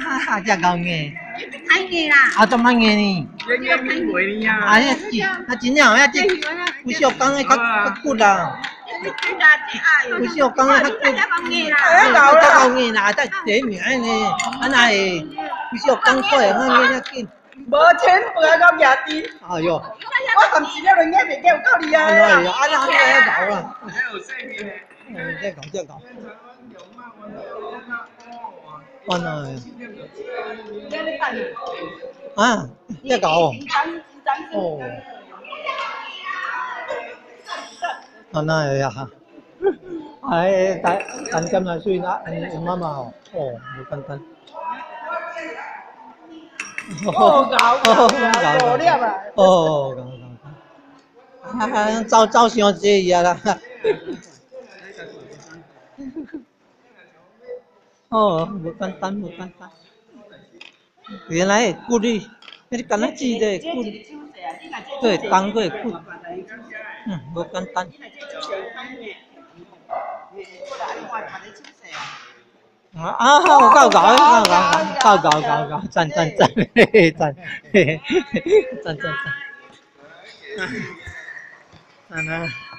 哈哈，这高硬。太硬啦！啊，这么硬呢？啊，这这啊，真正啊，这不是我讲的较较骨啦。不是我的较骨。太硬！高硬啦！啊，这第一名安尼，那会？不是我讲过的，我硬要紧。钱不要讲牙。哎呦！我含钱了，硬袂够够你啊！哎呦，安那还要搞啦？哎，再搞再搞。完了。啊，一搞哦。哦。那也呀哈。哎，但但今日虽然阿妈妈哦，哦，没分分。哦，搞哦搞搞。哦，搞搞搞。啊，照照相机一样啦。哦，没分分，没分分。原来顾虑，那你刚才记得顾虑，对，单位顾，嗯，无简单。啊啊！我搞搞搞搞搞搞搞搞，赞赞赞，嘿嘿赞，嘿嘿赞赞赞。啊，那。